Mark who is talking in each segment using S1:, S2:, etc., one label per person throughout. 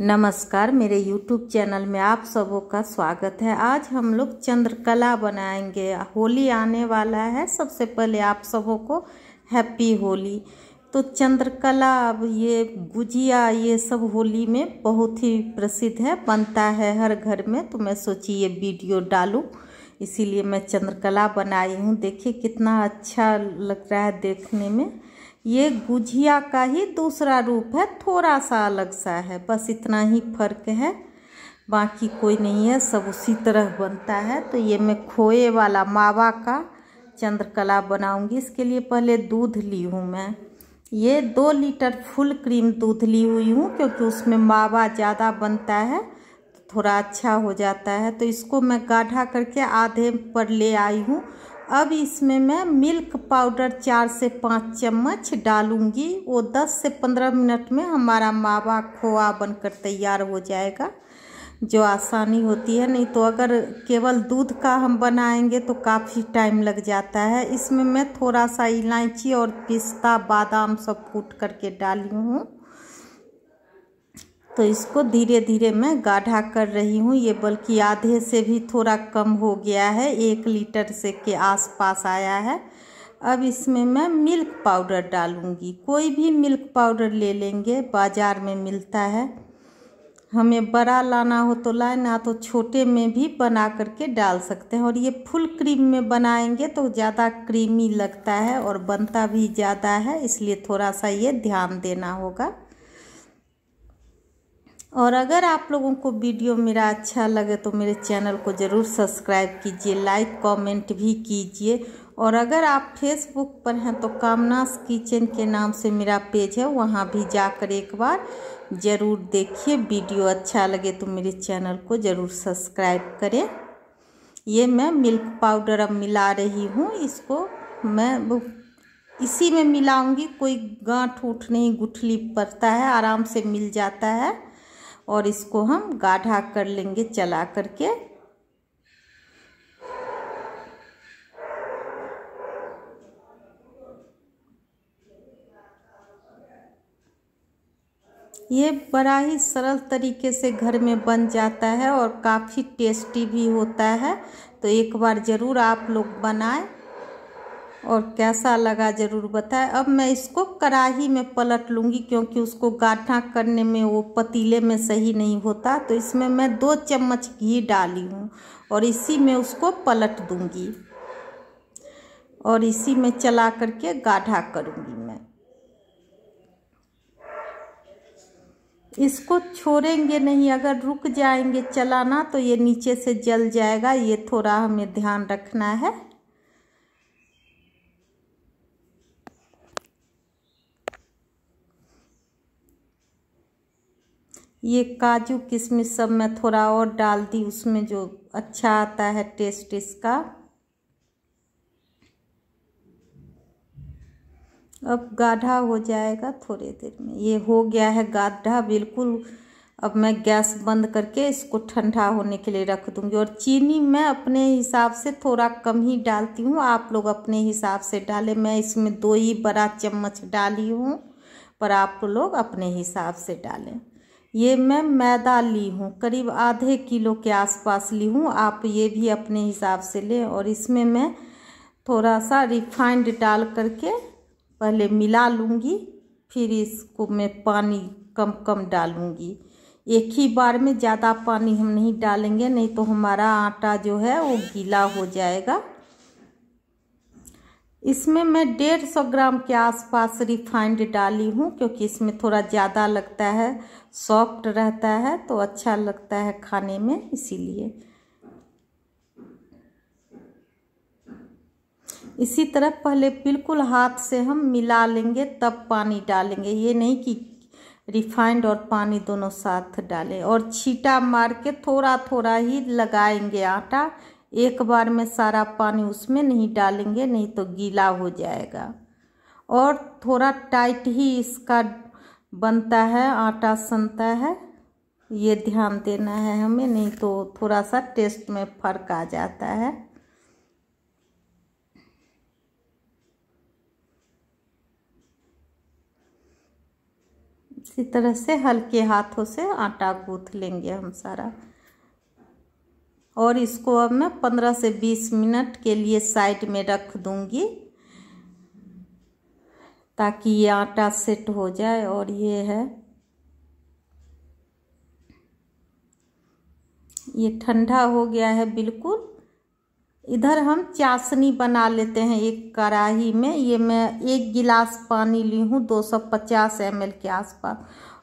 S1: नमस्कार, मेरे YouTube channel में आप सबों का स्वागत है। आज हम लोग चंद्रकला बनाएँगे। होली आने वाला है। सबसे पहले आप सबों को हैप्पी होली। तो चंद्रकला अब ये गुजिया, ये सब होली में बहुत ही प्रसिद्ध है, बनता है हर घर में। तो मैं सोची ये वीडियो डालूं, इसीलिए मैं चंद्रकला बनाई हूँ। देखिए कितना अच्छा लग रहा है देखने में। ये गुजिया का ही दूसरा रूप है थोड़ा सा अलग सा है। बस इतना ही फ़र्क है। बाकी कोई नहीं है, सब उसी तरह बनता है। तो ये मैं खोए वाला मावा का चंद्रकला बनाऊँगी। इसके लिए पहले दूध ली हूँ मैं। ये दो लीटर फुल क्रीम दूध ली हुई हूँ, क्योंकि उसमें मावा ज़्यादा बनता है तो थोड़ा अच्छा हो जाता है। तो इसको मैं गाढ़ा करके आधे पर ले आई हूँ। अब इसमें मैं मिल्क पाउडर चार से पाँच चम्मच डालूँगी। वो दस से पंद्रह मिनट में हमारा मावा खोआ बनकर तैयार हो जाएगा, जो आसानी होती है। नहीं तो अगर केवल दूध का हम बनाएँगे तो काफ़ी टाइम लग जाता है। इसमें मैं थोड़ा सा इलायची और पिस्ता बादाम सब कूट करके डाली हूँ। तो इसको धीरे धीरे मैं गाढ़ा कर रही हूँ। ये बल्कि आधे से भी थोड़ा कम हो गया है। एक लीटर से के आसपास आया है। अब इसमें मैं मिल्क पाउडर डालूँगी। कोई भी मिल्क पाउडर ले लेंगे। बाज़ार में मिलता है। हमें बड़ा लाना हो तो लाए, ना तो छोटे में भी बना करके डाल सकते हैं। और ये फुल क्रीम में बनाएँगे तो ज़्यादा क्रीमी लगता है और बनता भी ज़्यादा है। इसलिए थोड़ा सा ये ध्यान देना होगा। और अगर आप लोगों को वीडियो मेरा अच्छा लगे तो मेरे चैनल को ज़रूर सब्सक्राइब कीजिए, लाइक, कमेंट भी कीजिए। और अगर आप फेसबुक पर हैं तो कामनास किचन के नाम से मेरा पेज है, वहाँ भी जाकर एक बार ज़रूर देखिए। वीडियो अच्छा लगे तो मेरे चैनल को ज़रूर सब्सक्राइब करें। ये मैं मिल्क पाउडर अब मिला रही हूँ, इसको मैं इसी में मिलाऊँगी। कोई गांठ उठ नहीं, गुठली पड़ता है, आराम से मिल जाता है। और इसको हम गाढ़ा कर लेंगे, चला करके। ये बड़ा ही सरल तरीके से घर में बन जाता है और काफ़ी टेस्टी भी होता है। तो एक बार ज़रूर आप लोग बनाएँ। और कैसा लगा ज़रूर बताएँ। अब मैं इसको कढ़ाई में पलट लूँगी क्योंकि उसको गाढ़ा करने में, वो पतीले में सही नहीं होता। तो इसमें मैं दो चम्मच घी डाली हूँ और इसी में उसको पलट दूँगी और इसी में चला करके गाढ़ा करूँगी मैं। इसको छोड़ेंगे नहीं, अगर रुक जाएँगे चलाना तो ये नीचे से जल जाएगा। ये थोड़ा हमें ध्यान रखना है। ये काजू किशमिश सब मैं थोड़ा और डाल दी, उसमें जो अच्छा आता है टेस्ट इसका। अब गाढ़ा हो जाएगा थोड़ी देर में। ये हो गया है गाढ़ा, बिल्कुल। अब मैं गैस बंद करके इसको ठंडा होने के लिए रख दूँगी। और चीनी मैं अपने हिसाब से थोड़ा कम ही डालती हूँ, आप लोग अपने हिसाब से डालें। मैं इसमें दो ही बड़ा चम्मच डाली हूँ, पर आप लोग अपने हिसाब से डालें। ये मैं मैदा ली हूँ, करीब आधे किलो के आसपास ली हूँ। आप ये भी अपने हिसाब से लें और इसमें मैं थोड़ा सा रिफाइंड डाल करके पहले मिला लूँगी, फिर इसको मैं पानी कम कम डालूँगी। एक ही बार में ज़्यादा पानी हम नहीं डालेंगे, नहीं तो हमारा आटा जो है वो गीला हो जाएगा। इसमें मैं डेढ़ सौ ग्राम के आसपास रिफाइंड डाली हूँ, क्योंकि इसमें थोड़ा ज़्यादा लगता है, सॉफ्ट रहता है तो अच्छा लगता है खाने में, इसीलिए। इसी तरह पहले बिल्कुल हाथ से हम मिला लेंगे, तब पानी डालेंगे। ये नहीं कि रिफाइंड और पानी दोनों साथ डालें, और छीटा मार के थोड़ा थोड़ा ही लगाएँगे आटा एक बार में सारा पानी उसमें नहीं डालेंगे, नहीं तो गीला हो जाएगा। और थोड़ा टाइट ही इसका बनता है, आटा सनता है, ये ध्यान देना है हमें, नहीं तो थोड़ा सा टेस्ट में फ़र्क आ जाता है। इसी तरह से हल्के हाथों से आटा गूँथ लेंगे हम सारा। और इसको अब मैं पंद्रह से बीस मिनट के लिए साइड में रख दूँगी ताकि ये आटा सेट हो जाए और ये है, ये ठंडा हो गया है बिल्कुल। इधर हम चाशनी बना लेते हैं एक कढ़ाई में। ये मैं एक गिलास पानी ली हूँ 250 एल के आसपास।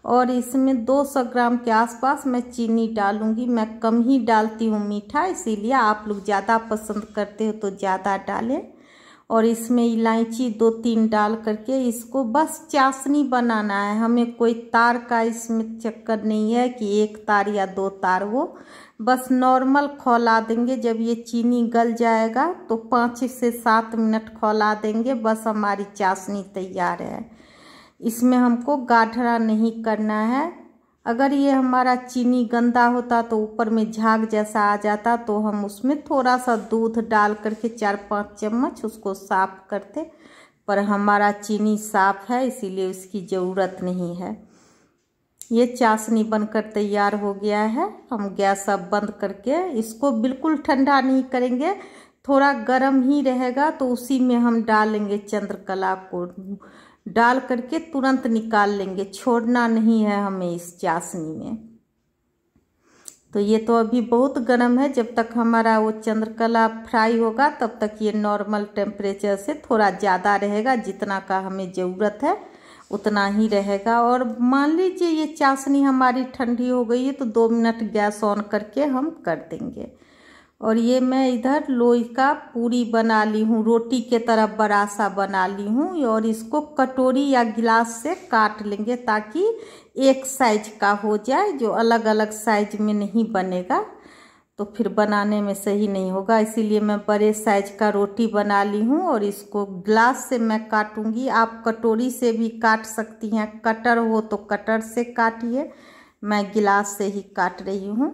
S1: और इसमें 200 ग्राम के आसपास मैं चीनी डालूँगी। मैं कम ही डालती हूँ मीठा, इसीलिए आप लोग ज़्यादा पसंद करते हो तो ज़्यादा डालें। और इसमें इलायची दो तीन डाल करके इसको बस चाशनी बनाना है। हमें कोई तार का इसमें चक्कर नहीं है कि एक तार या दो तार वो बस नॉर्मल खौला देंगे। जब ये चीनी गल जाएगा तो पाँच से सात मिनट खौला देंगे। बस हमारी चाशनी तैयार है। इसमें हमको गाढ़रा नहीं करना है। अगर ये हमारा चीनी गंदा होता तो ऊपर में झाग जैसा आ जाता तो हम उसमें थोड़ा सा दूध डाल करके चार पाँच चम्मच उसको साफ़ करते। पर हमारा चीनी साफ़ है, इसीलिए उसकी ज़रूरत नहीं है। ये चाशनी बनकर तैयार हो गया है। हम गैस अब बंद करके इसको बिल्कुल ठंडा नहीं करेंगे। थोड़ा गर्म ही रहेगा तो उसी में हम डालेंगे चंद्रकला को। डाल करके तुरंत निकाल लेंगे, छोड़ना नहीं है हमें इस चाशनी में। तो ये तो अभी बहुत गर्म है, जब तक हमारा वो चंद्रकला फ्राई होगा, तब तक ये नॉर्मल टेम्परेचर से थोड़ा ज़्यादा रहेगा, जितना का हमें ज़रूरत है, उतना ही रहेगा। और मान लीजिए ये चाशनी हमारी ठंडी हो गई है तो दो मिनट गैस ऑन करके हम कर देंगे। और ये मैं इधर लोई का पूरी बना ली हूँ, रोटी के तरह बड़ा सा बना ली हूँ और इसको कटोरी या गिलास से काट लेंगे ताकि एक साइज़ का हो जाए, जो अलग अलग साइज़ में नहीं बनेगा। तो फिर बनाने में सही नहीं होगा, इसीलिए मैं बड़े साइज़ का रोटी बना ली हूँ और इसको ग्लास से मैं काटूँगी। आप कटोरी से भी काट सकती हैं, कटर हो तो कटर से काटिए, मैं गिलास से ही काट रही हूँ।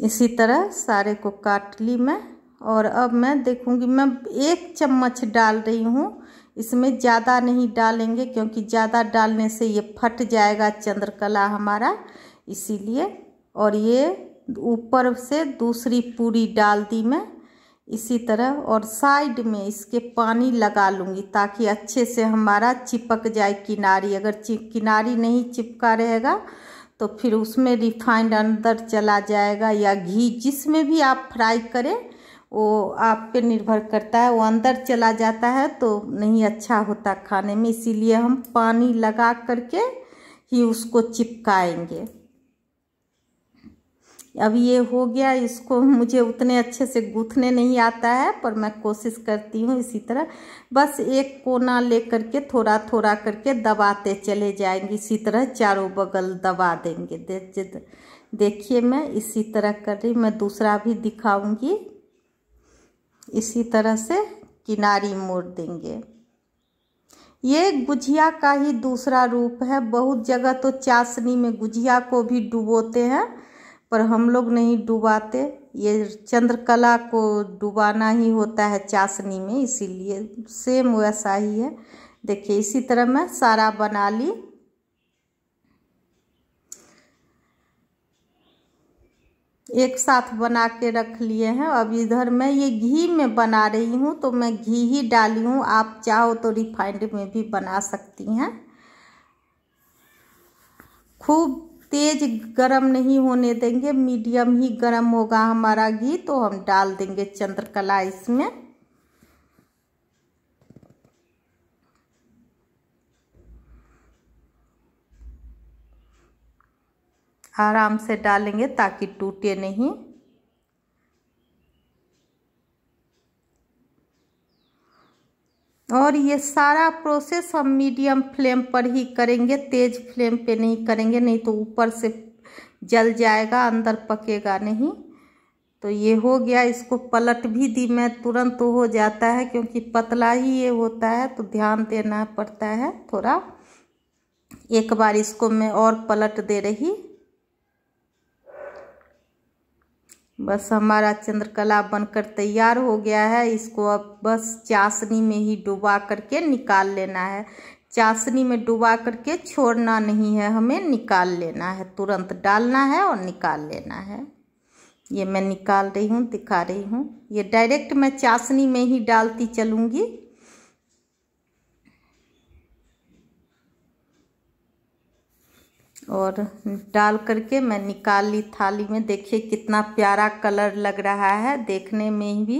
S1: इसी तरह सारे को काट ली मैं और अब मैं देखूँगी, मैं एक चम्मच डाल रही हूँ। इसमें ज़्यादा नहीं डालेंगे क्योंकि ज़्यादा डालने से ये फट जाएगा चंद्रकला हमारा, इसीलिए। और ये ऊपर से दूसरी पूरी डाल दी मैं इसी तरह और साइड में इसके पानी लगा लूँगी ताकि अच्छे से हमारा चिपक जाए किनारी। अगर किनारी नहीं चिपका रहेगा तो फिर उसमें रिफाइंड अंदर चला जाएगा या घी जिसमें भी आप फ्राई करें, वो आप पे निर्भर करता है। वो अंदर चला जाता है तो नहीं अच्छा होता खाने में, इसीलिए हम पानी लगा करके ही उसको चिपकाएँगे। अब ये हो गया, इसको मुझे उतने अच्छे से गूँथने नहीं आता है, पर मैं कोशिश करती हूँ इसी तरह। बस एक कोना ले करके थोड़ा थोड़ा करके दबाते चले जाएँगे, इसी तरह चारों बगल दबा देंगे। देखिए मैं इसी तरह कर रही, मैं दूसरा भी दिखाऊँगी। इसी तरह से किनारी मोड़ देंगे। ये गुजिया का ही दूसरा रूप है। बहुत जगह तो चाशनी में गुजिया को भी डुबोते हैं। पर हम लोग नहीं डुबाते। ये चंद्रकला को डुबाना ही होता है चाशनी में, इसीलिए सेम वैसा ही है। देखिए, इसी तरह मैं सारा बना ली। एक साथ बना के रख लिए हैं। अब इधर मैं ये घी में बना रही हूँ तो मैं घी ही डाली हूँ। आप चाहो तो रिफाइंड में भी बना सकती हैं। खूब तेज गरम नहीं होने देंगे, मीडियम ही गरम होगा हमारा घी तो हम डाल देंगे चंद्रकला इसमें। आराम से डालेंगे ताकि टूटे नहीं। और ये सारा प्रोसेस हम मीडियम फ्लेम पर ही करेंगे, तेज फ्लेम पे नहीं करेंगे, नहीं तो ऊपर से जल जाएगा, अंदर पकेगा नहीं। तो ये हो गया, इसको पलट भी दी मैं, तुरंत तो हो जाता है, क्योंकि पतला ही ये होता है तो ध्यान देना पड़ता है थोड़ा। एक बार इसको मैं और पलट दे रही बस हमारा चंद्रकला बनकर तैयार हो गया है। इसको अब बस चाशनी में ही डुबा करके निकाल लेना है। चाशनी में डुबा करके छोड़ना नहीं है, हमें निकाल लेना है। तुरंत डालना है और निकाल लेना है। ये मैं निकाल रही हूँ, दिखा रही हूँ। ये डायरेक्ट मैं चाशनी में ही डालती चलूँगी। और डाल करके मैं निकाल ली थाली में, देखिए कितना प्यारा कलर लग रहा है, देखने में भी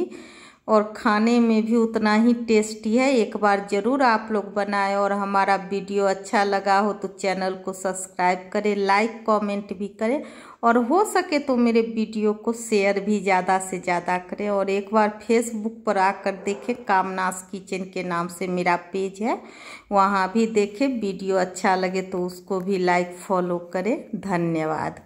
S1: और खाने में भी उतना ही टेस्टी है। एक बार ज़रूर आप लोग बनाएँ और हमारा वीडियो अच्छा लगा हो तो चैनल को सब्सक्राइब करें, लाइक, कमेंट भी करें और हो सके तो मेरे वीडियो को शेयर भी ज़्यादा से ज़्यादा करें और एक बार फेसबुक पर आकर देखें, कामनास किचन के नाम से मेरा पेज है। वहाँ भी देखें, वीडियो अच्छा लगे तो उसको भी लाइक, फॉलो करें। धन्यवाद।